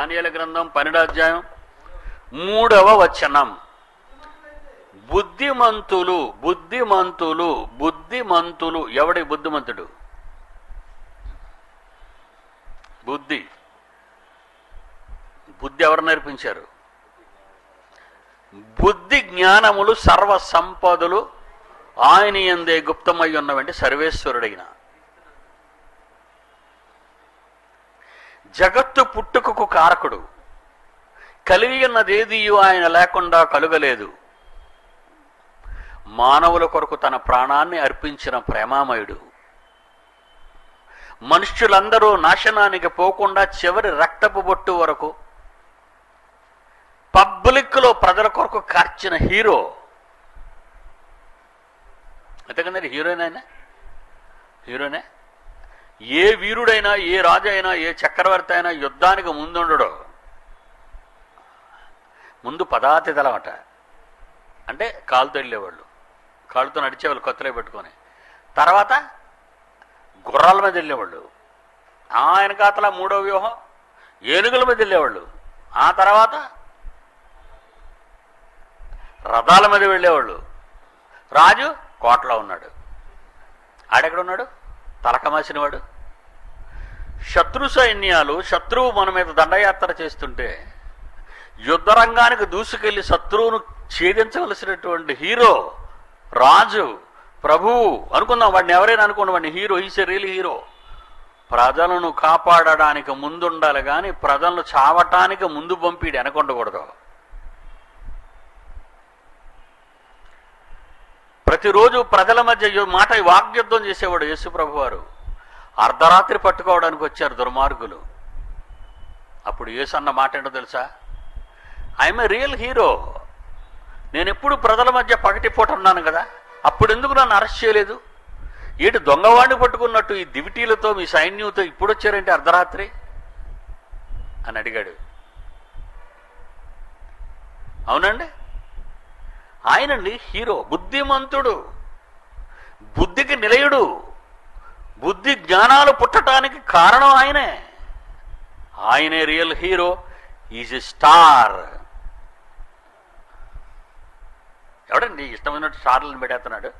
దానియల గ్రంథం పన్నెండో అధ్యాయం మూడవ వచనం. బుద్ధిమంతులు బుద్ధిమంతులు బుద్ధిమంతులు. ఎవడి బుద్ధిమంతుడు? బుద్ధి. బుద్ధి ఎవరు నేర్పించారు? బుద్ధి జ్ఞానములు సర్వ సంపదలు ఆయన ఎందే గుప్తమై ఉన్నవంటి సర్వేశ్వరుడైన జగత్తు పుట్టుకకు కారకుడు. కలిగి ఉన్నదేదియు ఆయన లేకుండా కలుగలేదు. మానవుల కొరకు తన ప్రాణాన్ని అర్పించిన ప్రేమామయుడు. మనుష్యులందరూ నాశనానికి పోకుండా చివరి రక్తపు బొట్టు వరకు పబ్లిక్లో ప్రజల కొరకు కార్చిన హీరో. అంతేకదండి హీరోయిన్ ఆయన? హీరోనే? ఏ వీరుడైనా ఏ రాజు అయినా ఏ చక్రవర్తి అయినా యుద్ధానికి ముందుండడు. ముందు పదాతిథలమట అంటే కాలుతో వెళ్ళేవాళ్ళు. కాళ్ళతో నడిచేవాళ్ళు కొత్తలే పెట్టుకొని. తర్వాత గుర్రాల మీద వెళ్ళేవాళ్ళు. ఆయన కాతల మూడో వ్యూహం ఏనుగుల మీద వెళ్ళేవాళ్ళు. ఆ తర్వాత రథాల మీద వెళ్ళేవాళ్ళు. రాజు కోటలో ఉన్నాడు. ఆడెక్కడున్నాడు తలకమాసినవాడు శత్రు సైన్యాలు శత్రువు మన మీద దండయాత్ర చేస్తుంటే యుద్ధరంగానికి దూసుకెళ్ళి శత్రువును ఛేదించవలసినటువంటి హీరో రాజు ప్రభువు అనుకుందాం వాడిని ఎవరైనా అనుకోండి వాడిని హీరో ఈస్ రియల్ హీరో. ప్రజలను కాపాడడానికి ముందుండాలి కానీ ప్రజలను చావటానికి ముందు పంపిడి అనుకుండకూడదు ప్రతిరోజు ప్రజల మధ్య మాట వాగ్యుద్ధం చేసేవాడు యేసుప్రభు వారు అర్ధరాత్రి పట్టుకోవడానికి వచ్చారు దుర్మార్గులు. అప్పుడు యేసు అన్న మాట ఏంటో తెలుసా? ఐఎమ్ ఏ రియల్ హీరో నేను ఎప్పుడు ప్రజల మధ్య పగటిపోట ఉన్నాను కదా? అప్పుడు ఎందుకు నన్ను అరెస్ట్ చేయలేదు? ఏంటి దొంగవాడిని పట్టుకున్నట్టు ఈ దివిటీలతో మీ సైన్యంతో ఇప్పుడు వచ్చారంటే అర్ధరాత్రి? అని అడిగాడు. అవునండి? ఆయనండి హీరో బుద్ధిమంతుడు బుద్ధికి నిలయుడు బుద్ధి జ్ఞానాలు పుట్టడానికి కారణం ఆయనే. ఆయనే real hero. Is a star. ఎవడండి? ఇష్టమైనట్టు స్టార్లను పెడేస్తున్నాడు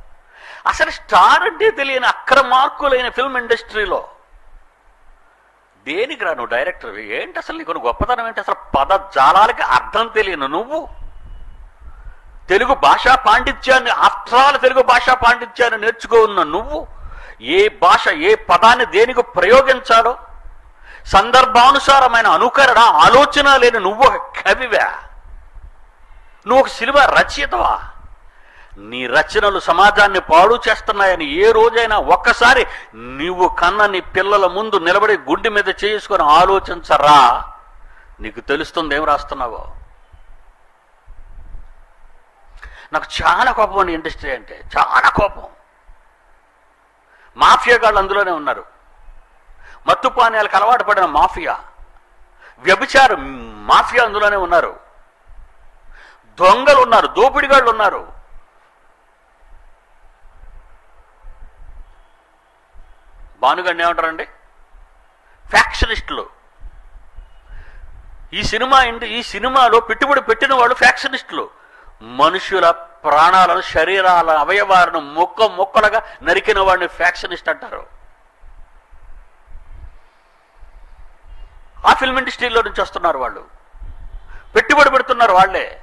అసలు స్టార్ అంటే తెలియని అక్రమార్కులైన ఫిల్మ్ ఇండస్ట్రీలో. దేనికి రా నువ్వు డైరెక్టర్? ఏంటి అసలు నీకు గొప్పతనం ఏంటి? అసలు పదజాలాలకి అర్థం తెలియను నువ్వు. తెలుగు భాషా పాండిత్యాన్ని ఆఫ్టర్ ఆల్ తెలుగు భాషా పాండిత్యాన్ని నేర్చుకో ఉన్న నువ్వు. ఏ భాష ఏ పదాన్ని దేనికి ప్రయోగించాలో సందర్భానుసారమైన అనుకరణ ఆలోచన లేని నువ్వు ఒక కవివా? నువ్వు ఒక సినిమా రచయితవా? నీ రచనలు సమాజాన్ని పాడు చేస్తున్నాయని ఏ రోజైనా ఒక్కసారి నువ్వు కన్న నీ పిల్లల ముందు నిలబడి గుండె మీద చేసుకొని ఆలోచించరా? నీకు తెలుస్తుంది ఏం రాస్తున్నావో? నాకు చాలా కోపం ఇండస్ట్రీ అంటే చాలా కోపం. మాఫియా గాళ్ళు అందులోనే ఉన్నారు. మత్తు పానీయాలకు అలవాటు పడిన మాఫియా వ్యభిచార మాఫియా అందులోనే ఉన్నారు. దొంగలు ఉన్నారు దోపిడిగాళ్ళు ఉన్నారు. భానుగండి ఏమంటారండి? ఫ్యాక్షనిస్టులు. ఈ సినిమా ఇంటి ఈ సినిమాలో పెట్టుబడి పెట్టిన వాళ్ళు ఫ్యాక్షనిస్టులు. మనుషుల ప్రాణాలను శరీరాల అవయవాలను మొక్క మొక్కలుగా నరికిన వాడిని ఫ్యాక్షనిస్ట్ అంటారు. ఆ ఫిల్మ్ ఇండస్ట్రీలో నుంచి వస్తున్నారు వాళ్ళు. పెట్టుబడి పెడుతున్నారు వాళ్ళే.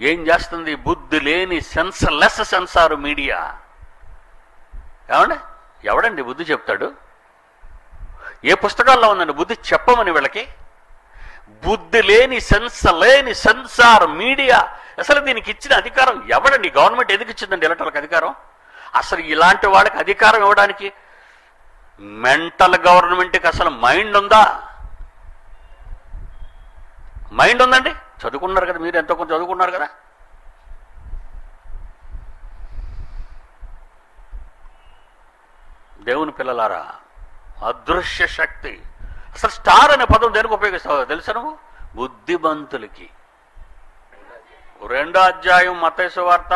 ఏం చేస్తుంది? బుద్ధి లేని సెన్సర్లెస్ సెన్సార్ మీడియా. ఏమండి? ఎవడండి బుద్ధి చెప్తాడు? ఏ పుస్తకాల్లో ఉందండి బుద్ధి చెప్పమని వీళ్ళకి? బుద్ధి లేని సెన్స్ లేని సెన్సార్ మీడియా. అసలు దీనికి ఇచ్చిన అధికారం ఎవడండి? గవర్నమెంట్ ఎందుకు ఇచ్చిందండి ఇలాంటి అధికారం? అసలు ఇలాంటి వాళ్ళకి అధికారం ఇవ్వడానికి మెంటల్ గవర్నమెంట్కి అసలు మైండ్ ఉందా? మైండ్ ఉందండి? చదువుకున్నారు కదా మీరు ఎంతో కొంచెం చదువుకున్నారు కదా? దేవుని పిల్లలారా అదృశ్య శక్తి అసలు స్టార్ అనే పదం దేనికి ఉపయోగిస్తావు తెలుసా నువ్వు? బుద్ధిమంతులకి. రెండో అధ్యాయం మతేసు వార్త.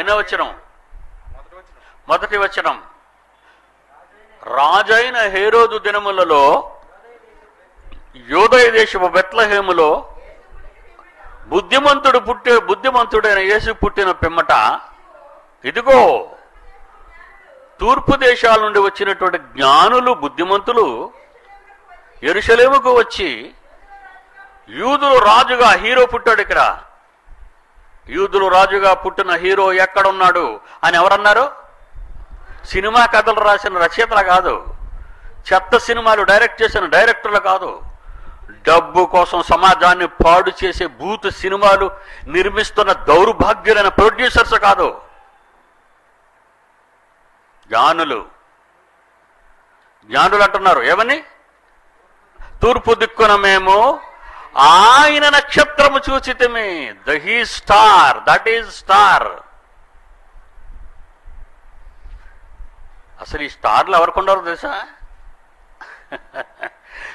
ఎన్నో వచనం? మొదటి వచనం. రాజైన హేరోదు దినములలో యోదయ దేశపు బెత్లహేములో బుద్ధిమంతుడు పుట్టే బుద్ధిమంతుడైన యేసు పుట్టిన పిమ్మట ఇదిగో తూర్పు దేశాల నుండి వచ్చినటువంటి జ్ఞానులు బుద్ధిమంతులు ఎరుషలేముకు వచ్చి యూదులు రాజుగా హీరో పుట్టాడు ఇక్కడ. యూదులు రాజుగా పుట్టిన హీరో ఎక్కడున్నాడు అని ఎవరన్నారు? సినిమా కథలు రాసిన రచయితలు కాదు. చెత్త సినిమాలు డైరెక్ట్ చేసిన డైరెక్టర్లు కాదు. డబ్బు కోసం సమాజాన్ని పాడు చేసే బూత్ సినిమాలు నిర్మిస్తున్న దౌర్భాగ్యులైన ప్రొడ్యూసర్స్ కాదు. జ్ఞానులు. జ్ఞానులు అంటున్నారు. ఏమని? తూర్పు దిక్కున మేము ఆయన నక్షత్రము చూచితమే. The he star that is star అసలు ఈ స్టార్లు ఎవరికొండరు తెలుసా?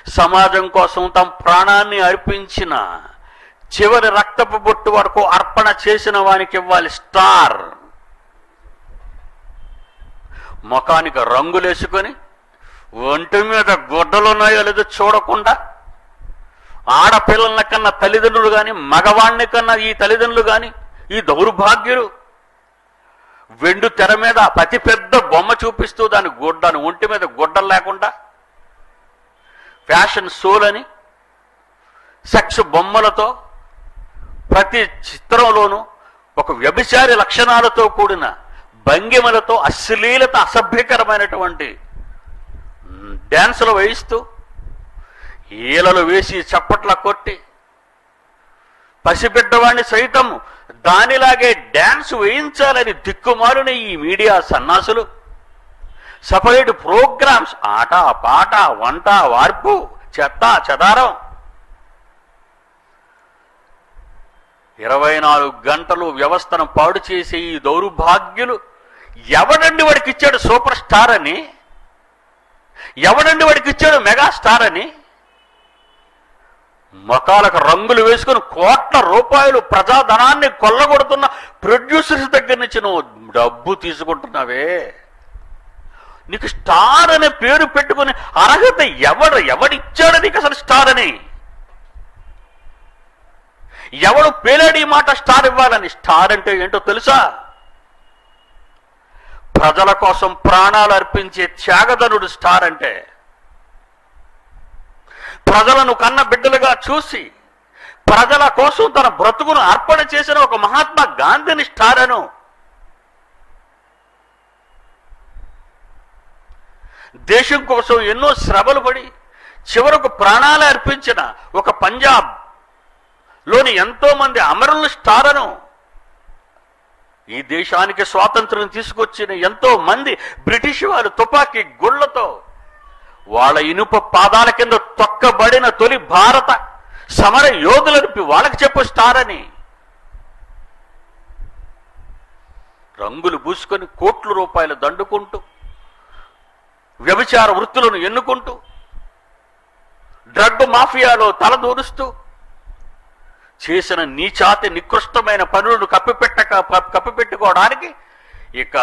సమాజం కోసం తమ ప్రాణాన్ని అర్పించిన చివరి రక్తపు బొట్టు వరకు అర్పణ చేసిన వానికి ఇవ్వాలి స్టార్. ముఖానికి రంగులేసుకొని ఒంటి మీద గుడ్డలున్నాయో లేదో చూడకుండా ఆడపిల్లల కన్నా తల్లిదండ్రులు కానీ మగవాణ్ణి కన్నా ఈ తల్లిదండ్రులు కానీ ఈ దౌర్భాగ్యులు వెండు తెర మీద అతి పెద్ద బొమ్మ చూపిస్తూ దాని గుడ్డను ఒంటి మీద గుడ్డలు లేకుండా ఫ్యాషన్ షోలని సెక్స్ బొమ్మలతో ప్రతి చిత్రంలోనూ ఒక వ్యభిచారి లక్షణాలతో కూడిన భంగిమలతో అశ్లీలత అసభ్యకరమైనటువంటి డ్యాన్సులు వేయిస్తూ ఈలలు వేసి చప్పట్ల కొట్టి పసిబిడ్డవాణ్ణి సైతం దానిలాగే డ్యాన్స్ వేయించాలని దిక్కుమారుని ఈ మీడియా సన్నాసులు సపరేట్ ప్రోగ్రామ్స్ ఆట పాట వంట వార్పు చెత్త చెదారం. ఇరవై నాలుగు గంటలు వ్యవస్థను పాడు చేసే ఈ దౌర్భాగ్యులు ఎవడండి వాడికి ఇచ్చాడు సూపర్ స్టార్ అని? ఎవడండి వాడికి ఇచ్చాడు మెగా స్టార్ అని? మకాలకు రంగులు వేసుకుని కోట్ల రూపాయలు ప్రజాధనాన్ని కొల్లగొడుతున్న ప్రొడ్యూసర్స్ దగ్గర నుంచి నువ్వు డబ్బు తీసుకుంటున్నావే. నీకు స్టార్ అనే పేరు పెట్టుకుని అర్హత ఎవడు? ఎవడిచ్చాడు నీకు అసలు స్టార్ అని? ఎవడు పేలాడి మాట స్టార్ ఇవ్వాలని? స్టార్ అంటే ఏంటో తెలుసా? ప్రజల కోసం ప్రాణాలు అర్పించే త్యాగధనుడు స్టార్ అంటే ప్రజలను కన్న బిడ్డలుగా చూసి ప్రజల కోసం తన బ్రతుకును అర్పణ చేసిన ఒక మహాత్మా గాంధీని స్టార్ అను. దేశం కోసం ఎన్నో శ్రమలు పడి చివరకు ప్రాణాలు అర్పించిన ఒక పంజాబ్లోని ఎంతో మంది అమరులను స్టార్ అను. ఈ దేశానికి స్వాతంత్రం తీసుకొచ్చిన ఎంతో మంది బ్రిటిష్ వారు తుపాకీ గుళ్ళతో వాళ్ళ ఇనుప పాదాల కింద తొక్కబడిన తొలి భారత సమర యోధులనిపి వాళ్ళకి చెప్పొస్తారని రంగులు పూసుకొని కోట్ల రూపాయలు దండుకుంటూ వ్యభిచార వృత్తులను ఎన్నుకుంటూ డ్రగ్ మాఫియాలో తలదూరుస్తూ చేసిన నీచాతి నికృష్టమైన పనులను కప్పిపెట్టక కప్పిపెట్టుకోవడానికి ఇక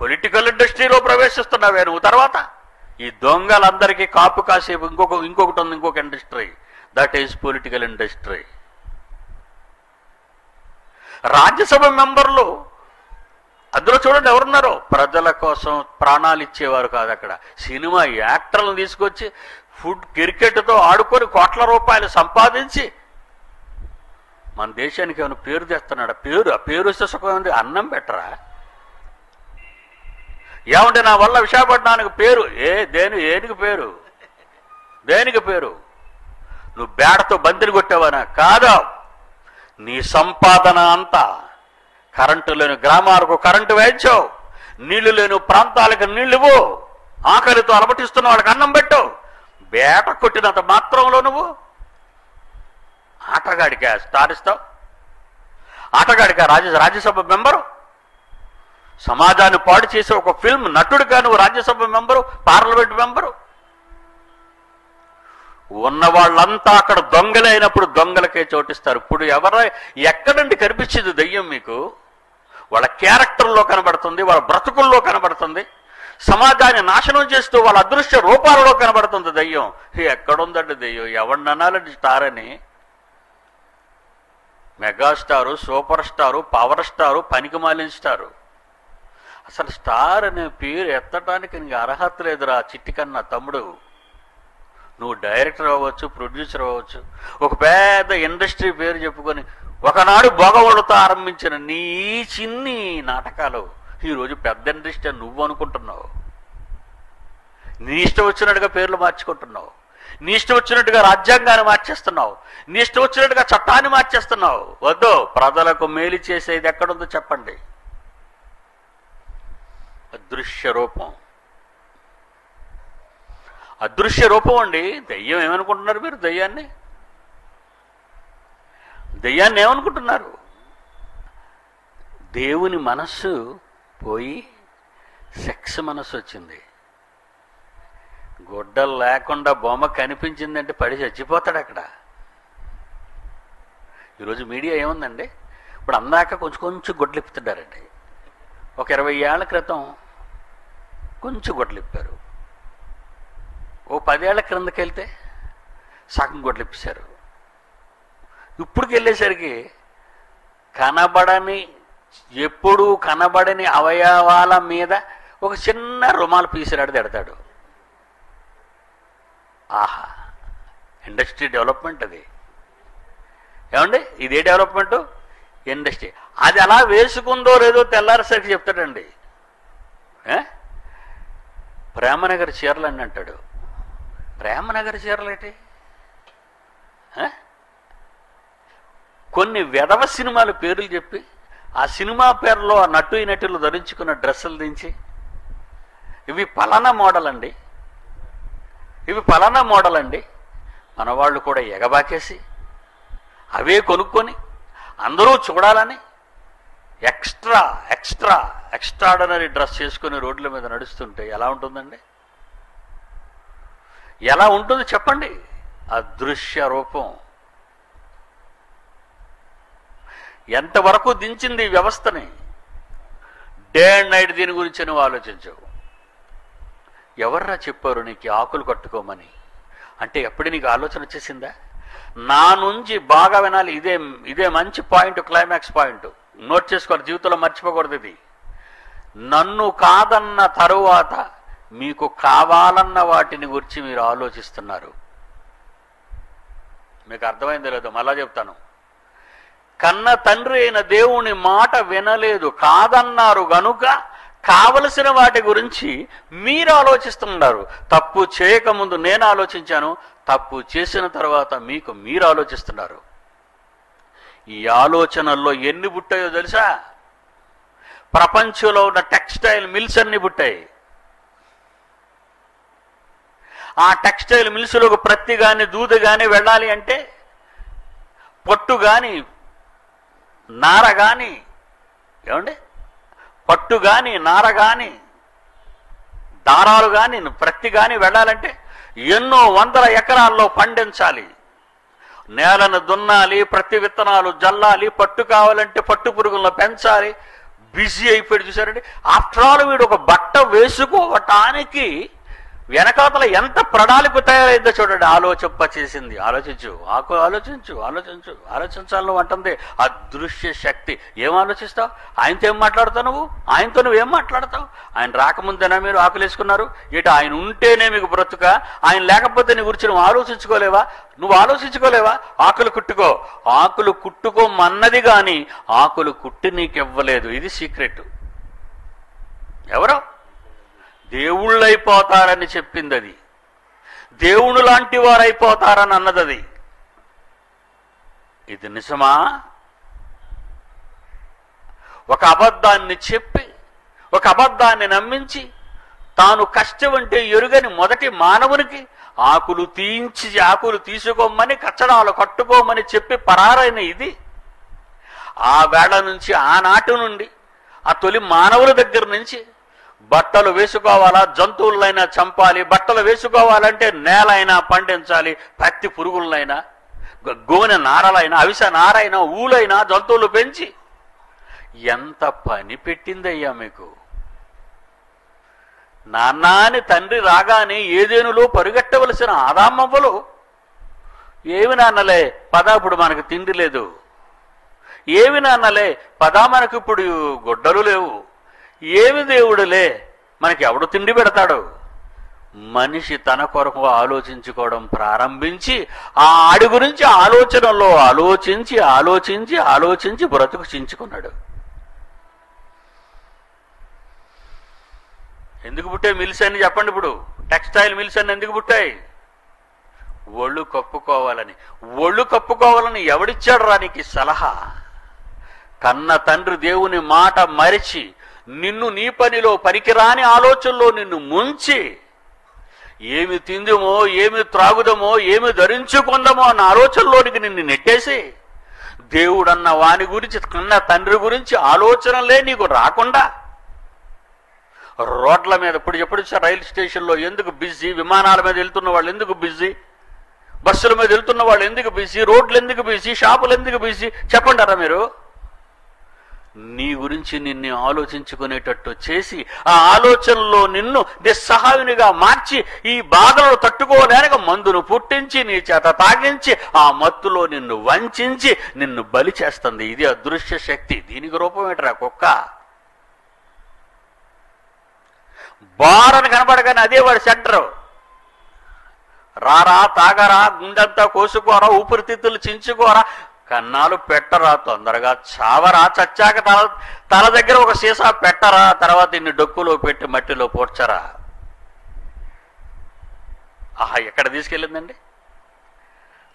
పొలిటికల్ ఇండస్ట్రీలో ప్రవేశిస్తున్నావే నువ్వు. తర్వాత ఈ దొంగలందరికీ కాపు కాసేపు ఇంకొక ఇంకొకటి ఉంది ఇంకొక industry that is political industry Rajya Sabha మెంబర్లు అందులో చూడండి ఎవరున్నారో? ప్రజల కోసం ప్రాణాలు ఇచ్చేవారు కాదు అక్కడ. సినిమా యాక్టర్లను తీసుకొచ్చి ఫుడ్ క్రికెట్తో ఆడుకొని కోట్ల రూపాయలు సంపాదించి మన దేశానికి ఏమైనా పేరు తెస్తున్నాడు? పేరు ఆ పేరు వస్తే సుఖం అన్నం పెట్టరా? ఏమంటే నా వల్ల విశాఖపట్నానికి పేరు? ఏ దేని ఏనికి పేరు? దేనికి పేరు? నువ్వు బేడతో బంతిని కొట్టావనా? కాదా? నీ సంపాదన అంతా కరెంటు లేని గ్రామాలకు కరెంటు వేయించావు. నీళ్ళు లేని ప్రాంతాలకు నీళ్ళు ఇవ్వు. ఆకలితో అలమటిస్తున్న వాళ్ళకి అన్నం పెట్టు. బేట కొట్టినంత మాత్రంలో నువ్వు ఆటగాడిగా స్టార్ ఆటగాడిగా రాజ్య రాజ్యసభ మెంబరు. సమాజాన్ని పాడు చేసే ఒక ఫిల్మ్ నటుడిగా నువ్వు రాజ్యసభ మెంబరు పార్లమెంట్ మెంబరు. ఉన్న వాళ్ళంతా అక్కడ దొంగలైనప్పుడు దొంగలకే చోటిస్తారు. ఇప్పుడు ఎవర ఎక్కడండి కనిపించింది దెయ్యం మీకు? వాళ్ళ క్యారెక్టర్లో కనబడుతుంది వాళ్ళ బ్రతుకుల్లో కనబడుతుంది. సమాజాన్ని నాశనం చేస్తూ వాళ్ళ అదృశ్య రూపాలలో కనబడుతుంది దెయ్యం. ఎక్కడుందండి దెయ్యం? ఎవరిని స్టార్ అని megastar super star power star పనికి మాలిన స్టారు అసలు స్టార్ అనే పేరు ఎత్తడానికి నీకు అర్హత లేదురా చిట్టి కన్నా తమ్ముడు. నువ్వు డైరెక్టర్ అవ్వచ్చు ప్రొడ్యూసర్ అవ్వచ్చు ఒక పెద్ద ఇండస్ట్రీ పేరు చెప్పుకొని ఒకనాడు బొగవడుతో ఆరంభించిన నీ చిన్ని నాటకాలు ఈరోజు పెద్ద ఇండస్ట్రీ అని నువ్వు అనుకుంటున్నావు. నీ ఇష్టం వచ్చినట్టుగా పేర్లు మార్చుకుంటున్నావు. నీ ఇష్టం వచ్చినట్టుగా రాజ్యాంగాన్ని మార్చేస్తున్నావు. నీ ఇష్టం వచ్చినట్టుగా చట్టాన్ని మార్చేస్తున్నావు. వద్దు ప్రజలకు మేలు చేసేది ఎక్కడుందో చెప్పండి. అదృశ్య రూపం. అదృశ్య రూపం అండి. దెయ్యం ఏమనుకుంటున్నారు మీరు? దయ్యాన్ని? దయ్యాన్ని ఏమనుకుంటున్నారు? దేవుని మనస్సు పోయి సెక్స్ మనస్సు వచ్చింది. గుడ్డలు లేకుండా బొమ్మ కనిపించిందంటే పడి చచ్చిపోతాడు అక్కడ. ఈరోజు మీడియా ఏముందండి? ఇప్పుడు అందాక కొంచెం కొంచెం గొడ్లు ఇప్పుతున్నారండి. ఒక ఇరవై ఏళ్ళ క్రితం కొంచెం గుడ్లిప్పారు ఇప్పారు. ఓ పదేళ్ళ క్రిందకి వెళ్తే సగం గొడ్లు ఇప్పారు ఇప్పుడుకి వెళ్ళేసరికి కనబడని ఎప్పుడూ కనబడని అవయవాల మీద ఒక చిన్న రుమాలు పీసిరాడు తిడతాడు. ఆహా. ఇండస్ట్రీ డెవలప్మెంట్ అది. ఏమండి? ఇదే డెవలప్మెంట్? ఇండస్ట్రీ. అది అలా వేసుకుందో లేదో తెల్లారేసరికి చెప్తాడండి. ప్రేమనగర్ చీరలు అని అంటాడు. ప్రేమనగర్ చీరలు ఏంటి కొన్ని వెధవ సినిమాల పేర్లు చెప్పి ఆ సినిమా పేర్లో ఆ నటు నటులు ధరించుకున్న డ్రెస్సులు దించి ఇవి పలానా మోడల్ అండి ఇవి పలానా మోడల్ అండి మన వాళ్ళు కూడా ఎగబాకేసి అవే కొనుక్కొని అందరూ చూడాలని ఎక్స్ట్రా ఎక్స్ట్రా ఎక్స్ట్రాడనరీ డ్రెస్ చేసుకుని రోడ్ల మీద నడుస్తుంటే ఎలా ఉంటుందండి? ఎలా ఉంటుంది చెప్పండి? అదృశ్య రూపం. ఎంతవరకు దించింది ఈ వ్యవస్థని? డే అండ్ నైట్ దీని గురించి నువ్వు ఆలోచించవు. ఎవర్రా చెప్పారు నీకు ఆకులు కట్టుకోమని? అంటే ఎప్పుడు నీకు ఆలోచన వచ్చేసిందా? నా నుంచి బాగా వినాలి ఇదే ఇదే మంచి పాయింట్ క్లైమాక్స్ పాయింట్. నోట్ చేసుకోవాలి జీవితంలో మర్చిపోకూడదు ఇది. నన్ను కాదన్న తరువాత మీకు కావాలన్న వాటిని గురించి మీరు ఆలోచిస్తున్నారు. మీకు అర్థమైందో లేదో మళ్ళా చెప్తాను. కన్న తండ్రి అయిన దేవుని మాట వినలేదు కాదన్నారు గనుక కావలసిన వాటి గురించి మీరు ఆలోచిస్తున్నారు తప్పు చేయకముందు నేను ఆలోచించాను తప్పు చేసిన తర్వాత మీకు మీరు ఆలోచిస్తున్నారు. ఈ ఆలోచనల్లో ఎన్ని పుట్టాయో తెలుసా? ప్రపంచంలో ఉన్న టెక్స్టైల్ మిల్స్ అన్ని పుట్టాయి. ఆ టెక్స్టైల్ మిల్స్లోకి ప్రత్తి కానీ దూద కానీ వెళ్ళాలి అంటే పొట్టు కానీ నార కానీ ఏమండి? పట్టు కానీ నార కానీ దారాలు కానీ ప్రత్తి కానీ వెళ్ళాలంటే ఎన్నో వందల ఎకరాల్లో పండించాలి. నేలను దున్నాలి ప్రతి విత్తనాలు జల్లాలి పట్టు కావాలంటే పట్టు పురుగులను పెంచాలి. బిజీ అయిపోయి చూసారండి ఆఫ్టర్ ఆల్ వీడు ఒక బట్ట వేసుకోవటానికి వెనకాతల ఎంత ప్రణాళిక తయారైందో చూడండి. ఆలోచింప చేసింది. ఆలోచించు. ఆకు ఆలోచించు ఆలోచించు ఆలోచించాలని అంటుంది అదృశ్య శక్తి. ఏం ఆలోచిస్తావు? ఆయనతో ఏం మాట్లాడతావు నువ్వు? ఆయనతో నువ్వేం మాట్లాడతావు? ఆయన రాకముందేనా మీరు ఆకులేసుకున్నారు? ఇటు ఆయన ఉంటేనే మీకు బ్రతుక. ఆయన లేకపోతే నీ గురించి నువ్వు ఆలోచించుకోలేవా? నువ్వు ఆలోచించుకోలేవా? ఆకులు కుట్టుకో. ఆకులు కుట్టుకోమన్నది కానీ ఆకులు కుట్టి నీకు ఇవ్వలేదు. ఇది సీక్రెట్. ఎవరో? దేవుళ్ళైపోతారని చెప్పింది అది దేవుడు లాంటి వారైపోతారని అన్నది అది ఇది నిజమా? ఒక అబద్ధాన్ని చెప్పి ఒక అబద్ధాన్ని నమ్మించి తాను కష్టమంటే ఎరుగని మొదటి మానవునికి ఆకులు తీయించి ఆకులు తీసుకోమని కచ్చడాలు కట్టుకోమని చెప్పి పరారైన ఇది. ఆ వేళ నుంచి ఆనాటి నుండి ఆ తొలి మానవుల దగ్గర నుంచి బట్టలు వేసుకోవాలా? జంతువులైనా చంపాలి. బట్టలు వేసుకోవాలంటే నేల అయినా పండించాలి. పత్తి పురుగులనైనా గోనె నారలైనా అవిస నారైనా ఊలైనా జంతువులు పెంచి. ఎంత పని పెట్టిందయ్యా మీకు? నాన్నాని తండ్రి రాగానే ఏదేనులో పరుగెట్టవలసిన ఆదామవ్వలు? ఏమి నాన్నలే పద ఇప్పుడు మనకు తిండి లేదు. ఏమి నాన్నలే పదా మనకు ఇప్పుడు గుడ్డలు లేవు. ఏమి దేవుడులే? మనకి ఎవడు తిండి పెడతాడు? మనిషి తన కొరకు ఆలోచించుకోవడం ప్రారంభించి ఆ ఆడి గురించి ఆలోచనలో ఆలోచించి ఆలోచించి ఆలోచించి బ్రతుకు చించుకున్నాడు. ఎందుకు పుట్టాయి మిల్స్ అని చెప్పండి ఇప్పుడు? టెక్స్టైల్ మిల్స్ అని ఎందుకు పుట్టాయి? ఒళ్ళు కప్పుకోవాలని. ఒళ్ళు కప్పుకోవాలని ఎవడిచ్చాడు రా నీకు సలహా? కన్న తండ్రి దేవుని మాట మరిచి నిన్ను నీ పనిలో పనికిరాని ఆలోచనలో నిన్ను ముంచి ఏమి తిందుమో ఏమి త్రాగుదమో ఏమి ధరించుకుందామో అన్న ఆలోచనలోనికి నిన్ను నెట్టేసి దేవుడన్న వాని గురించి కన్న తండ్రి గురించి ఆలోచనలే నీకు రాకుండా రోడ్ల మీద ఇప్పుడు ఎప్పుడు రైలు స్టేషన్లో ఎందుకు బిజీ విమానాల మీద వెళ్తున్న వాళ్ళు ఎందుకు బిజీ బస్సుల మీద వెళ్తున్న వాళ్ళు ఎందుకు బిజీ రోడ్లు ఎందుకు బిజీ షాపులు ఎందుకు బిజీ? చెప్పండారా మీరు. నీ గురించి నిన్ను ఆలోచించుకునేటట్టు చేసి ఆ ఆలోచనలో నిన్ను నిస్సహాయునిగా మార్చి ఈ బాధలను తట్టుకోలేక మందును పుట్టించి నీ చేత తాగించి ఆ మత్తులో నిన్ను వంచించి నిన్ను బలి చేస్తుంది. ఇది అదృశ్య శక్తి. దీనికి రూపం ఏంటరా? కుక్క. బారని కనబడగానే అదే వాడు సెంటర్. రారా తాగరా గుండెంతా కోసుకోరా ఊపిరితిత్తులు చించుకోరా కన్నాలు పెట్టరా తొందరగా చావరా. చచ్చాక తల తల దగ్గర ఒక సీసా పెట్టరా తర్వాత ఇన్ని డొక్కులో పెట్టి మట్టిలో పోడ్చరా. ఆహా ఎక్కడ తీసుకెళ్ళిందండి?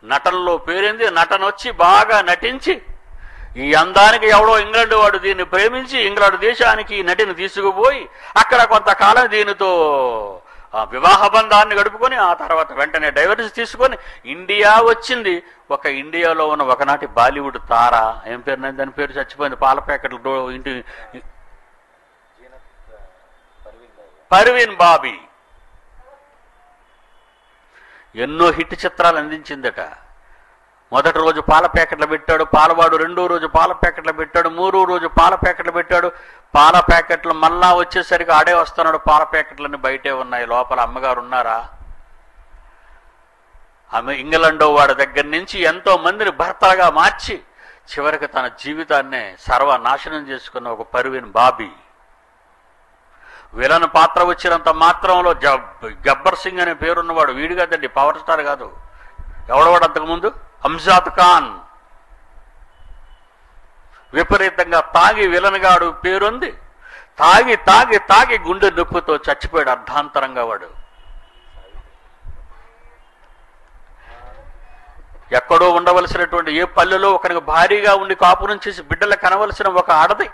నటనలో పేరింది నటన వచ్చి బాగా నటించి ఈ అందానికి ఎవడో ఇంగ్లాండ్ వాడు దీన్ని ప్రేమించి ఇంగ్లాండ్ దేశానికి ఈ నటిని తీసుకుపోయి అక్కడ కొంతకాలం దీనితో ఆ వివాహ బంధాన్ని గడుపుకొని ఆ తర్వాత వెంటనే డైవర్స్ తీసుకొని ఇండియా వచ్చింది. ఒక ఇండియాలో ఉన్న ఒకనాటి బాలీవుడ్ తార ఏం పేరు నేను దాని పేరు చచ్చిపోయింది పాల ప్యాకెట్లు ఇంటి పర్వీన్ బాబీ. ఎన్నో హిట్ చిత్రాలు అందించిందట. మొదటి రోజు పాల ప్యాకెట్లు పెట్టాడు పాలవాడు రెండో రోజు పాల ప్యాకెట్లు పెట్టాడు మూడో రోజు పాల ప్యాకెట్లు పెట్టాడు. పాల ప్యాకెట్లు మళ్ళా వచ్చేసరికి ఆడే వస్తున్నాడు పాల ప్యాకెట్లన్నీ బయటే ఉన్నాయి. లోపల అమ్మగారు ఉన్నారా? ఆమె ఇంగ్లండో వాడి దగ్గర నుంచి ఎంతో మందిని భర్తలుగా మార్చి చివరికి తన జీవితాన్నే సర్వనాశనం చేసుకున్న ఒక పరువిన్ బాబీ. విలన్ పాత్ర వచ్చినంత మాత్రంలో గబ్బర్ సింగ్ అనే పేరున్నవాడు వీడు కాదండి పవర్ స్టార్ కాదు. ఎవడవాడు అంతకుముందు? అంజాద్ ఖాన్. విపరీతంగా తాగి విలన్గాడు పేరుంది. తాగి తాగి తాగి గుండె నొప్పితో చచ్చిపోయాడు అర్ధాంతరంగా వాడు. ఎక్కడో ఉండవలసినటువంటి ఏ పల్లెలో ఒకరికి భారీగా ఉండి కాపురం చేసి బిడ్డలు కనవలసిన ఒక ఆడది.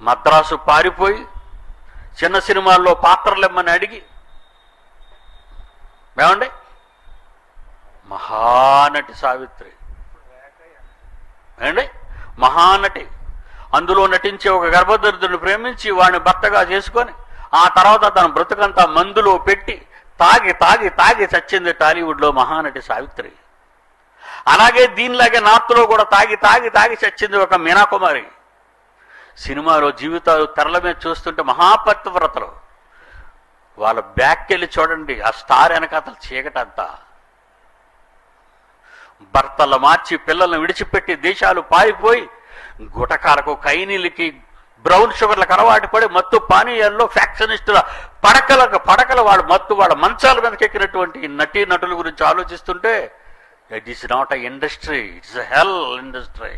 మద్రాసు పారిపోయి చిన్న సినిమాల్లో పాత్రలెమ్మని అడిగి ఏమండి? మహానటి సావిత్రి. ఏమండి? మహానటి. అందులో నటించే ఒక గర్భదరిద్రుని ప్రేమించి వాడిని భర్తగా చేసుకొని ఆ తర్వాత తన బ్రతుకంతా మందులో పెట్టి తాగి తాగి తాగి చచ్చింది టాలీవుడ్లో మహానటి సావిత్రి. అలాగే దీనిలాగే నార్త్లో కూడా తాగి తాగి తాగి చచ్చింది ఒక మీనాకుమారి సినిమాలో జీవితాలు తెరల మీద చూస్తుంటే మహాపతివ్రతలు. వాళ్ళ బ్యాక్ వెళ్ళి చూడండి ఆ స్టార్ వెనకాతలు చీకటంతా భర్తలు మార్చి పిల్లల్ని విడిచిపెట్టి దేశాలు పారిపోయి గుటకారకు కైనీలకి బ్రౌన్ షుగర్లకు అలవాటు పడి మత్తు పానీయాల్లో ఫ్యాక్షనిస్టుల పడకలకు పడకల వాళ్ళ మత్తు వాళ్ళ మంచాల మీదకి ఎక్కినటువంటి నటీ నటుల గురించి ఆలోచిస్తుంటే it is not a industry it's hell industry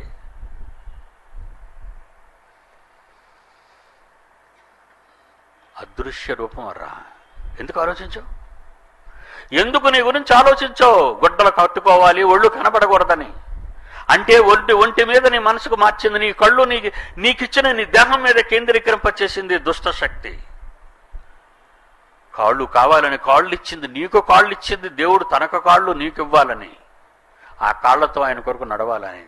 అదృశ్య రూపం రా. ఎందుకు ఆలోచించావు? ఎందుకు నీ గురించి ఆలోచించావు? గుడ్డలు కట్టుకోవాలి ఒళ్ళు కనపడకూడదని అంటే ఒంటి ఒంటి మీద నీ మనసుకు మార్చింది నీ కళ్ళు నీ నీకిచ్చిన నీ దేహం మీద కేంద్రీకరింపచేసింది దుష్ట శక్తి. కాళ్ళు కావాలని కాళ్ళు ఇచ్చింది నీకు కాళ్ళు ఇచ్చింది దేవుడు తనకు కాళ్ళు నీకు ఇవ్వాలని ఆ కాళ్ళతో ఆయన కొరకు నడవాలని.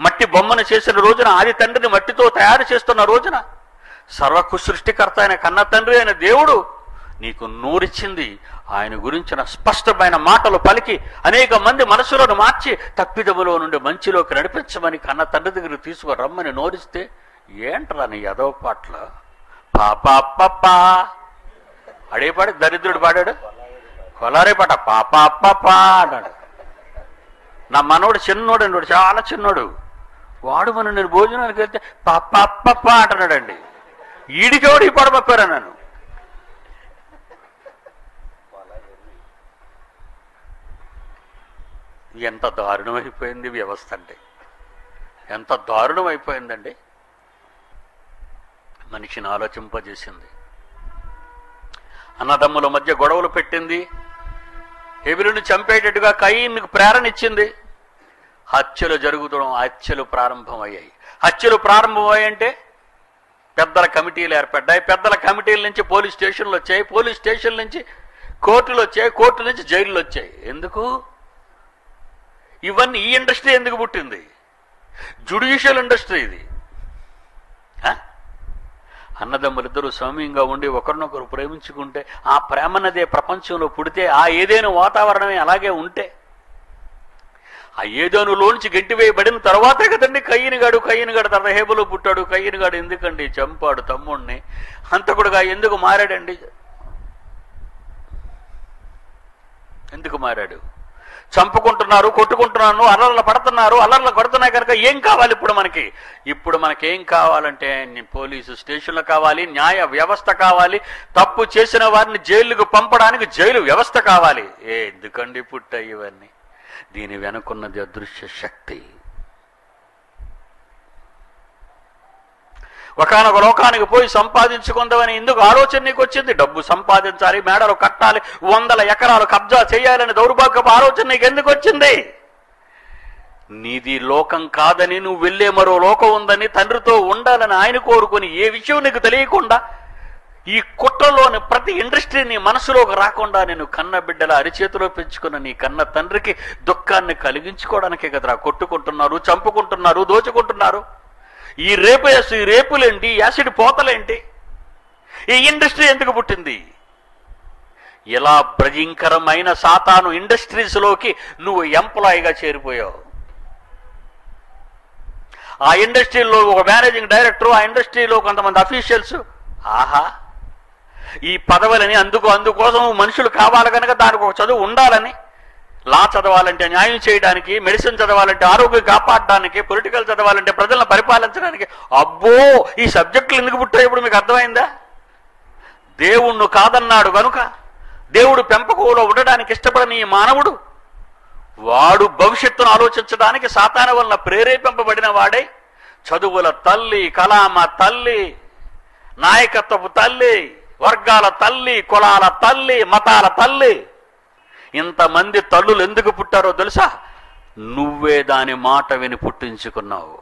మట్టి బొమ్మను చేసిన రోజున ఆది తండ్రిని మట్టితో తయారు చేస్తున్న రోజున సర్వకు సృష్టికర్త అయిన కన్న తండ్రి అయిన దేవుడు నీకు నూరిచ్చింది ఆయన గురించిన స్పష్టమైన మాటలు పలికి అనేక మంది మనసులను మార్చి తప్పిదములో నుండి మంచిలోకి నడిపించమని కన్న తండ్రి దగ్గర తీసుకురమ్మని నోరిస్తే ఏంట్రా నీ ఎదవ పాటల? పాపా అడే పాడి దరిద్రుడు పాడాడు. కొలారే పాట పాపా అన్నాడు. నా మనోడు చిన్నోడు అండి వాడు చాలా చిన్నోడు. వాడు మన నేను భోజనానికి వెళ్తే పప్ప అంటున్నాడండి. ఈడికెవడు ఈ పడపప్పారా నన్ను? ఎంత దారుణం అయిపోయింది వ్యవస్థ అంటే. ఎంత దారుణం అయిపోయిందండి మనిషిని ఆలోచింపజేసింది. అన్నదమ్ముల మధ్య గొడవలు పెట్టింది. హెబిలుని చంపేటట్టుగా కయ్యకు ప్రేరణ ఇచ్చింది. హత్యలు జరుగుతడం హత్యలు ప్రారంభమయ్యాయి. హత్యలు ప్రారంభమయ్యంటే పెద్దల కమిటీలు ఏర్పడ్డాయి. పెద్దల కమిటీల నుంచి పోలీస్ స్టేషన్లు వచ్చాయి. పోలీస్ స్టేషన్ నుంచి కోర్టులు వచ్చాయి. కోర్టు నుంచి జైళ్ళు వచ్చాయి. ఎందుకు? ఇవన్నీ ఈ ఇండస్ట్రీ ఎందుకు పుట్టింది? జుడిషియల్ ఇండస్ట్రీ ఇది. ఆ? అన్నదమ్ములిద్దరూ సౌమ్యంగా ఉండి ఒకరినొకరు ప్రేమించుకుంటే ఆ ప్రేమన్నదే ప్రపంచంలో పుడితే ఆ ఏదైనా వాతావరణమే అలాగే ఉంటే ఆ ఏదోనులోంచి గెంటివేయబడిన తర్వాతే కదండి కయ్యనిగాడు కయ్యనిగాడు తర్వాత హేబులో పుట్టాడు కయ్యనిగాడు ఎందుకండి చంపాడు తమ్ముణ్ణి? హంతకుడుగా ఎందుకు మారాడండి? ఎందుకు మారాడు? చంపుకుంటున్నారు కొట్టుకుంటున్నాను అల్లర్లు పడుతున్నారు అల్లర్లు కొడుతున్నాయి కనుక ఏం కావాలి ఇప్పుడు మనకి? ఇప్పుడు మనకి ఏం కావాలంటే పోలీసు స్టేషన్లు కావాలి న్యాయ వ్యవస్థ కావాలి తప్పు చేసిన వారిని జైలుకు పంపడానికి జైలు వ్యవస్థ కావాలి. ఏ ఎందుకండి పుట్టాయి ఇవన్నీ? దీని వెనుకున్నది అదృశ్య శక్తి. ఒకనొక లోకానికి పోయి సంపాదించుకుందామని ఎందుకు ఆలోచన నీకు వచ్చింది? డబ్బు సంపాదించాలి మేడలు కట్టాలి వందల ఎకరాలు కబ్జా చేయాలని దౌర్భాగ్యపు ఆలోచన నీకు ఎందుకు వచ్చింది? నీది లోకం కాదని నువ్వు వెళ్ళే మరో లోకం ఉందని తండ్రితో ఉండాలని ఆయన కోరుకుని ఏ విషయం నీకు తెలియకుండా ఈ కుట్రలోని ప్రతి ఇండస్ట్రీ నీ మనసులోకి రాకుండా నేను కన్న బిడ్డల అరిచేతిలో పెంచుకున్న నీ కన్న తండ్రికి దుఃఖాన్ని కలిగించుకోవడానికే కదరా కొట్టుకుంటున్నారు చంపుకుంటున్నారు దోచుకుంటున్నారు. ఈ రేపు ఈ రేపులేంటి? యాసిడ్ పోతలేంటి? ఈ ఇండస్ట్రీ ఎందుకు పుట్టింది? ఇలా ప్రజంకరమైన సాతాను ఇండస్ట్రీస్లోకి నువ్వు ఎంప్లాయీగా చేరిపోయావు? ఆ ఇండస్ట్రీలో ఒక మేనేజింగ్ డైరెక్టర్ ఆ ఇండస్ట్రీలో కొంతమంది అఫీషియల్స్. ఆహా! ఈ పదవులని అందుకు అందుకోసం మనుషులు కావాలి కనుక దానికి ఒక చదువు ఉండాలని. లా చదవాలంటే న్యాయం చేయడానికి మెడిసిన్ చదవాలంటే ఆరోగ్యం కాపాడడానికి పొలిటికల్ చదవాలంటే ప్రజలను పరిపాలించడానికి. అబ్బో ఈ సబ్జెక్టులు ఎందుకు పుట్టాయి ఇప్పుడు మీకు అర్థమైందా? దేవుణ్ణు కాదన్నాడు గనుక దేవుడు పెంపకంలో ఉండడానికి ఇష్టపడని ఈ మానవుడు వాడు భవిష్యత్తును ఆలోచించడానికి సాతాన వలన ప్రేరేపింపబడిన వాడే. చదువుల తల్లి కలామ తల్లి నాయకత్వపు తల్లి వర్గాల తల్లి కులాల తల్లి మతాల తల్లి. ఇంతమంది తల్లులు ఎందుకు పుట్టారో తెలుసా? నువ్వే దాని మాట విని పుట్టించుకున్నావు.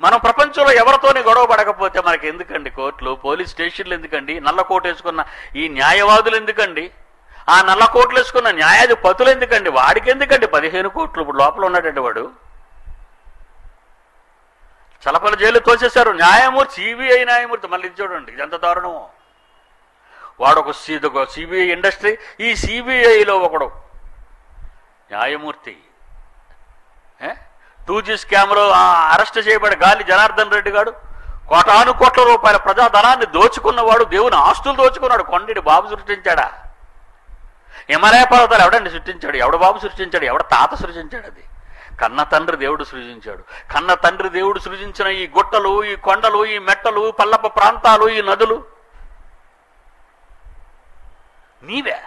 మనం ప్రపంచంలో ఎవరితోని గొడవ పడకపోతే మనకి ఎందుకండి కోర్టులు? పోలీస్ స్టేషన్లు ఎందుకండి? నల్ల కోట్ వేసుకున్న ఈ న్యాయవాదులు ఎందుకండి? ఆ నల్ల కోట్లు వేసుకున్న న్యాయాధిపతులు ఎందుకండి? వాడికి ఎందుకండి పదిహేను కోట్లు? ఇప్పుడు లోపల ఉన్నాడండి వాడు. చలపల జైలు తోసేశారు. న్యాయమూర్తి సిబిఐ న్యాయమూర్తి. మళ్ళీ ఇది చూడండి. ఎంత దారుణమో. వాడొక సీదొక సిబిఐ ఇండస్ట్రీ ఈ సిబిఐలో ఒకడు న్యాయమూర్తి. టూ జీ స్కామ్లో అరెస్ట్ చేయబడి గాలి జనార్దన్ రెడ్డి గాడు కోటాను కోట్ల రూపాయల ప్రజాధనాన్ని దోచుకున్నవాడు దేవుని ఆస్తులు దోచుకున్నాడు కొండడి బాబు సృష్టించాడా? హిమాలయ పర్వతాలు ఎవడండి సృష్టించాడు? ఎవడ బాబు సృష్టించాడు? ఎవడ తాత సృష్టించాడు అది? కన్న తండ్రి దేవుడు సృజించాడు. కన్న తండ్రి దేవుడు సృజించిన ఈ గుట్టలు ఈ కొండలు ఈ మెట్టలు పల్లప ప్రాంతాలు ఈ నదులు నీవే?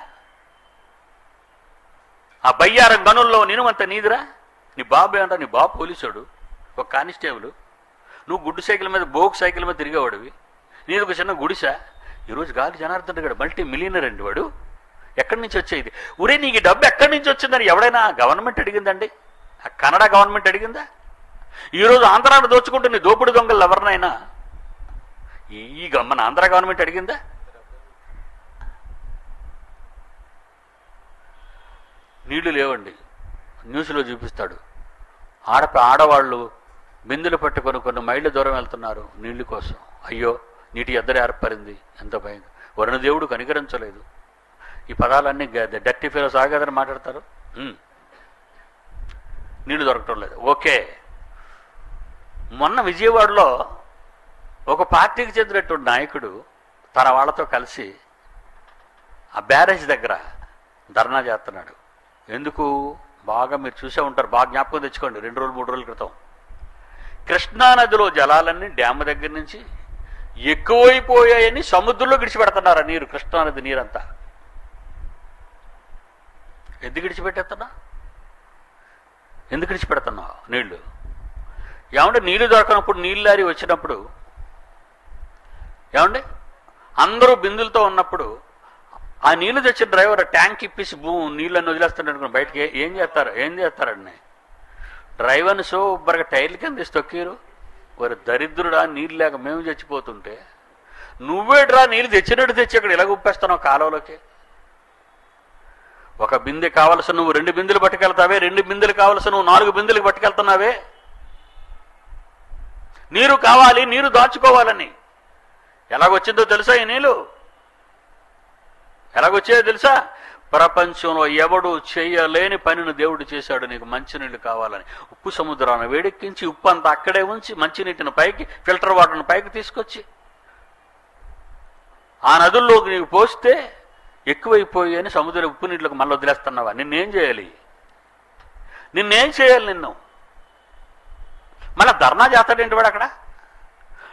ఆ బయ్యారం గనుల్లో నినుమంత నీదిరా? నీ బాబు అంట నీ బాబు పోలీసుడు ఒక కానిస్టేబుల్. నువ్వు గుడ్డు సైకిల్ మీద బోక్ సైకిల్ మీద తిరిగేవాడివి. నీది ఒక చిన్న గుడిసా. ఈరోజు గాలి జనార్దన్ రెడ్డి మల్టీ మిలియనర్ అండి వాడు. ఎక్కడి నుంచి వచ్చేది? ఒరే నీకు ఈ డబ్బు ఎక్కడి నుంచి వచ్చిందని ఎవడైనా గవర్నమెంట్ అడిగిందండి? ఆ కన్నడ గవర్నమెంట్ అడిగిందా? ఈరోజు ఆంధ్రాను దోచుకుంటున్న ఈ దోపిడి దొంగలు ఎవరినైనా? ఈ గమ్మన ఆంధ్ర గవర్నమెంట్ అడిగిందా? నీళ్ళు లేవండి. న్యూస్లో చూపిస్తాడు. ఆడ ఆడవాళ్ళు బిందులు పట్టుకొని కొన్ని మైళ్ళ దూరం వెళ్తున్నారు నీళ్ళు కోసం. అయ్యో నీటి ఎద్దరు ఏర్పడింది. ఎంత భయం వరుణదేవుడు కనికరించలేదు. ఈ పదాలన్నీ డట్టి ఫీలో సాగేదని మాట్లాడతారు? నీళ్ళు నీళ్ళు దొరకటం లేదు. ఓకే. మొన్న విజయవాడలో ఒక పార్టీకి చెందినటువంటి నాయకుడు తన వాళ్ళతో కలిసి ఆ బ్యారేజ్ దగ్గర ధర్నా చేస్తున్నాడు. ఎందుకు? బాగా మీరు చూసే ఉంటారు. బాగా జ్ఞాపకం తెచ్చుకోండి. రెండు రోజులు మూడు రోజుల క్రితం. కృష్ణానదిలో జలాలన్నీ డ్యామ్ దగ్గర నుంచి ఎక్కువైపోయాయని సముద్రంలో విడిచిపెడుతున్నారు నీరు కృష్ణానది నీరంతా? ఎందుకు విడిచిపెట్టేస్తున్నా? ఎందుకు విడిచిపెడుతున్నావు నీళ్ళు. ఏమంటే నీళ్ళు దొరకనప్పుడు నీళ్ళు లారీ వచ్చినప్పుడు ఏమండి అందరూ బిందులతో ఉన్నప్పుడు ఆ నీళ్ళు తెచ్చిన డ్రైవర్ ట్యాంక్ ఇప్పేసి భూ నీళ్ళని వదిలేస్తాడు బయటకి ఏం చేస్తారు? ఏం చేస్తారండి? డ్రైవర్ని సూపర్గా టైర్ల కింద తీసి తొక్కిరు. వారి దరిద్రుడా నీళ్ళు లేక మేము చచ్చిపోతుంటే నువ్వేడ్రా నీళ్ళు తెచ్చినట్టు తెచ్చి అక్కడ ఇలా గుప్పేస్తున్నావు కాలువలోకి? ఒక బిందె కావలసిన నువ్వు రెండు బిందెలు పట్టుకెళ్తావే రెండు బిందెలు కావలసిన నువ్వు నాలుగు బిందెలు పట్టుకెళ్తున్నావే? నీరు కావాలి నీరు దాచుకోవాలని. ఎలాగొచ్చిందో తెలుసా ఈ నీళ్ళు? ఎలాగొచ్చాయో తెలుసా? ప్రపంచంలో ఎవడు చేయలేని పనిని దేవుడు చేశాడు నీకు మంచినీళ్ళు కావాలని. ఉప్పు సముద్రాన్ని వేడెక్కించి ఉప్పు అంతా అక్కడే ఉంచి మంచినీటిని పైకి ఫిల్టర్ వాటర్ని పైకి తీసుకొచ్చి ఆ నదుల్లోకి నీకు పోస్తే ఎక్కువైపోయి అని సముద్ర ఉప్పు నీటిలోకి మళ్ళీ వదిలేస్తున్నావా? నిన్నేం చేయాలి? నిన్నేం చేయాలి నిన్ను? మళ్ళీ ధర్నా చేస్తాడేంటి వాడు అక్కడ?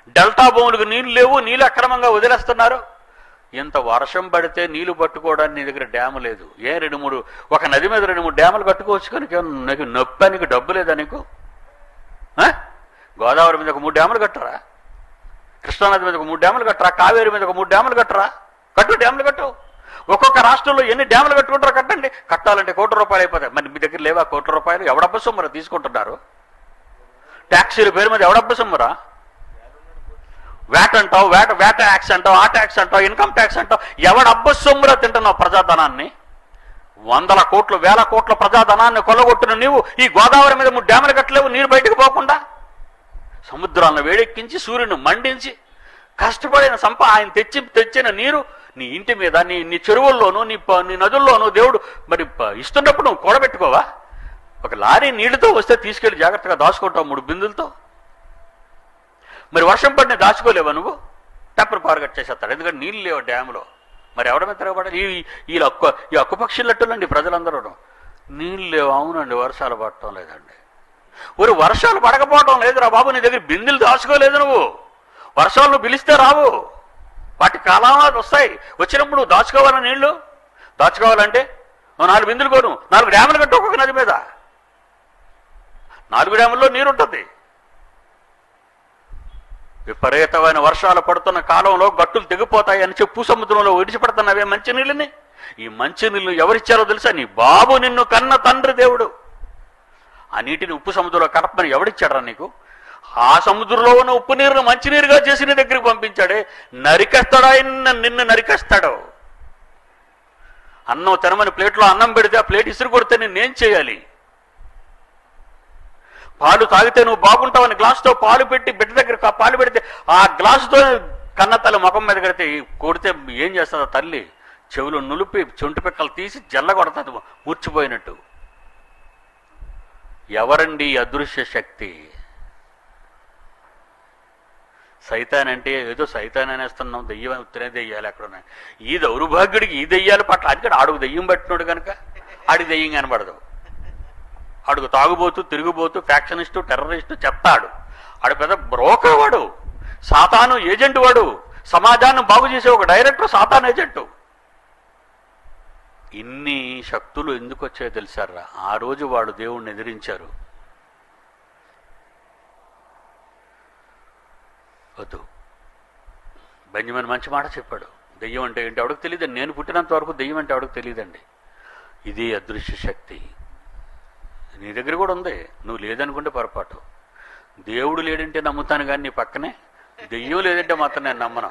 డెల్టా భూములకు నీళ్ళు లేవు నీళ్ళు అక్రమంగా వదిలేస్తున్నారు. ఇంత వర్షం పడితే నీళ్ళు పట్టుకోవడానికి నీ దగ్గర డ్యాము లేదు. ఏ రెండు మూడు ఒక నది మీద రెండు మూడు డ్యాములు కట్టుకోవచ్చు కానీ నీకు నొప్పి నీకు డబ్బు లేదా నీకు? ఆ? గోదావరి మీద ఒక మూడు డ్యాములు కట్టరా? కృష్ణానది మీద ఒక మూడు డ్యాములు కట్టరా? కావేరి మీద ఒక మూడు డ్యాములు కట్టరా? కట్టు డ్యాములు కట్టు. ఒక్కొక్క రాష్ట్రంలో ఎన్ని డ్యాములు కట్టుకుంటారో కట్టండి. కట్టాలంటే కోటి రూపాయలు అయిపోతాయి. మరి మీ దగ్గర లేవా కోటి రూపాయలు? ఎవడబ్బ సొమ్మరా తీసుకుంటున్నారు? ట్యాక్సీల పేరు మీద ఎవడబ్బ సొమ్మరా? వేట అంటావు వేట వేట యాక్స్ అంటావు ఆ ట్యాక్స్ అంటావు ఇన్కమ్ ట్యాక్స్ అంటావు. ఎవడబ్బ సొమ్మురా తింటున్నావు ప్రజాధనాన్ని? వందల కోట్లు వేల కోట్ల ప్రజాధనాన్ని కొలగొట్టిన నీవు ఈ గోదావరి మీద మూడు డ్యాములు కట్టలేవు నీరు బయటకు పోకుండా? సముద్రాలను వేడెక్కించి సూర్యుని మండించి కష్టపడిన సంప ఆయన తెచ్చి తెచ్చిన నీరు నీ ఇంటి మీద నీ నీ చెరువుల్లోనూ నీ ప- నీ నదుల్లోనూ దేవుడు మరి ప- ఇస్తున్నప్పుడు నువ్వు కూడబెట్టుకోవా? ఒక లారీ నీళ్ళతో వస్తే తీసుకెళ్ళి జాగ్రత్తగా దాచుకుంటావు మూడు బిందులతో. మరి వర్షం పడిన దాచుకోలేవా నువ్వు? టప్పర్ పవర్ చేసేస్తాడు. ఎందుకంటే నీళ్ళు లేవు డ్యామ్లో. మరి ఎవడమే తిరగబడాలి ఈ అక్క ఈ అక్కు పక్షులట్టులండి ప్రజలందరూ నీళ్ళు లేవు అవునండి వర్షాలు పడటం లేదండి. ஒரு వర్షాలు పడకపోవడం లేదురా బాబు నీ దగ్గర బిందెలు దాచుకోలేదు నువ్వు. వర్షాలు నువ్వు పిలిస్తే రావు. వాటి కాలాలు వస్తాయి. వచ్చినప్పుడు నువ్వు దాచుకోవాలా నీళ్ళు దాచుకోవాలంటే నాలుగు బిందులు కోను. నాలుగు డ్యాములు కట్టు ఒక్కొక్క నది మీద. నాలుగు డ్యాముల్లో నీరు ఉంటుంది విపరీతమైన వర్షాలు పడుతున్న కాలంలో గట్టులు తెగిపోతాయి అని చెప్పు సముద్రంలో విడిచిపెడుతున్నవే మంచినీళ్ళని ఈ మంచి నీళ్ళు ఎవరిచ్చారో తెలుసా? నీ బాబు నిన్ను కన్న తండ్రి దేవుడు. ఆ నీటిని ఉప్పు సముద్రంలో కలపమని ఎవడిచ్చాడరా నీకు? ఆ సముద్రంలో ఉన్న ఉప్పు నీరును మంచినీరుగా చేసి నీ దగ్గరికి పంపించాడే. నరికేస్తాడా నిన్ను నరికేస్తాడు. అన్నం తినమని ప్లేట్లో అన్నం పెడితే ఆ ప్లేట్ ఇసురు కొడితే నేనేం చేయాలి? పాలు తాగితే నువ్వు బాగుంటావని గ్లాసుతో పాలు పెట్టి బిడ్డ దగ్గర పాలు పెడితే ఆ గ్లాసుతో కన్న ముఖం మీద కడితే కొడితే ఏం చేస్తుంది తల్లి? చెవులు నులిపి చొంటి పిక్కలు తీసి జల్ల కొడతాది మూర్చిపోయినట్టు. ఎవరండి అదృశ్య శక్తి? సైతాన్ అంటే ఏదో సైతాన్ అనేస్తున్నాం దెయ్యం ఉత్తరే దెయ్యాలు ఎక్కడ ఈ దౌర్భాగ్యుడికి ఈ దెయ్యాలు పట్ల అందుకని ఆడుకు దెయ్యం పట్టినాడు కనుక ఆడి దెయ్యం కనబడదు. ఆడుగు తాగుబోతు తిరుగుబోతు ఫ్యాక్షనిస్టు టెర్రరిస్టు చెప్తాడు. ఆడు పెద్ద బ్రోకర్ వాడు. సాతాను ఏజెంట్ వాడు. సమాజాన్ని బాగు చేసే ఒక డైరెక్టర్ సాతాన్ ఏజెంటు. ఇన్ని శక్తులు ఎందుకు వచ్చాయో తెలుసారా? ఆ రోజు వాడు దేవుణ్ణి ఎదిరించారు. వద్దు. బెంజమిన్ మంచి మాట చెప్పాడు. దెయ్యం అంటే ఏంటి? ఎవడికి తెలియదండి నేను పుట్టినంత వరకు దెయ్యం అంటే ఎవడికి తెలియదండి ఇది అదృశ్య శక్తి. నీ దగ్గర కూడా ఉంది. నువ్వు లేదనుకుంటే పొరపాటు. దేవుడు లేడంటే నమ్ముతాను కానీ నీ పక్కనే. దెయ్యం లేదంటే మాత్రం నేను నమ్మను.